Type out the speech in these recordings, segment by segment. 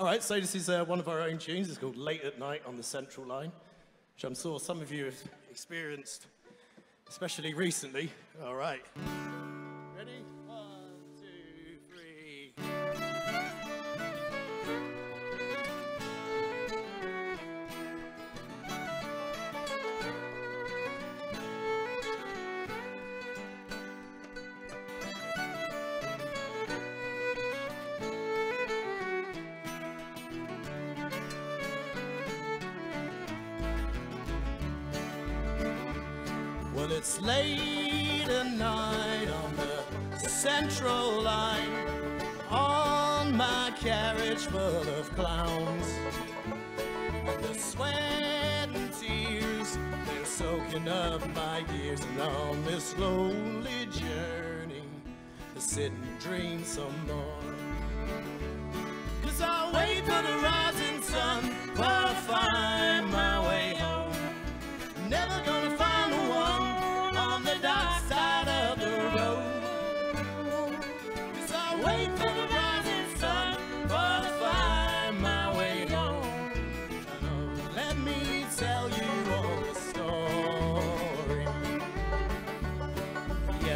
All right, so this is uh, one of our own tunes. It's called Late at Night on the Central Line, which I'm sure some of you have experienced, especially recently. All right. Well, it's late at night on the central line, on my carriage full of clowns. And the sweat and tears, they're soaking up my years. And on this lonely journey, I sit and dream some more. Cause I wait for the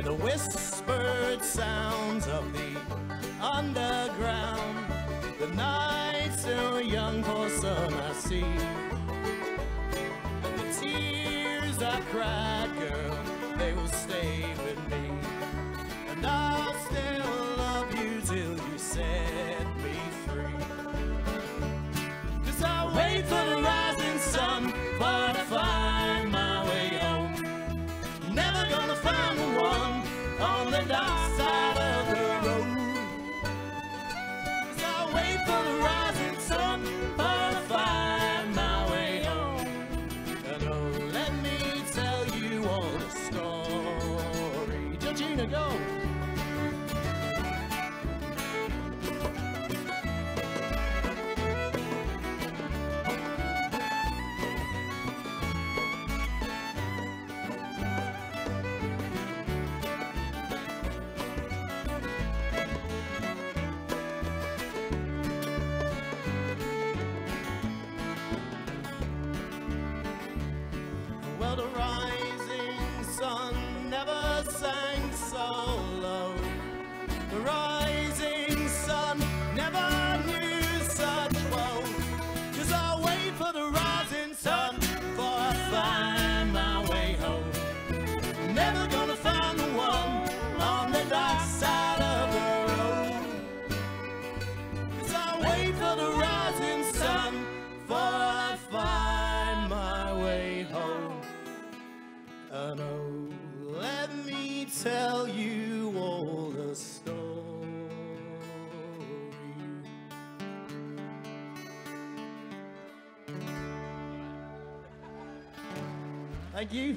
the whispered sounds of the underground. The night still young for some I see. And the tears I cried, girl, they will stay with me. And I'll still story. Go! Tell you all the story. Thank you.